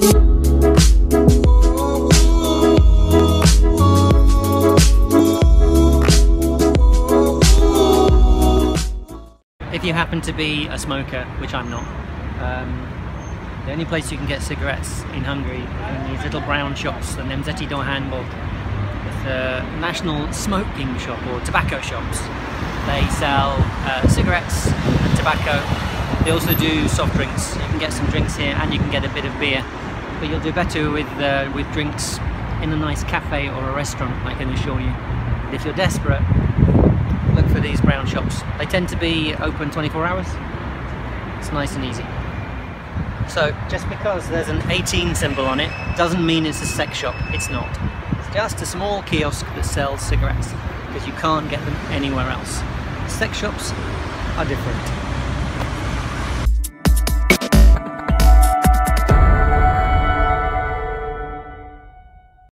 If you happen to be a smoker, which I'm not, um, the only place you can get cigarettes in Hungary in these little brown shops, the Nemzeti Dohánybolt, the national smoking shop or tobacco shops. They sell uh, cigarettes and tobacco. They also do soft drinks. You can get some drinks here and you can get a bit of beer. But you'll do better with, uh, with drinks in a nice cafe or a restaurant, I can assure you. But if you're desperate, look for these brown shops. They tend to be open 24 hours. It's nice and easy. So just because there's an 18 symbol on it doesn't mean it's a sex shop. It's not. It's just a small kiosk that sells cigarettes because you can't get them anywhere else. Sex shops are different.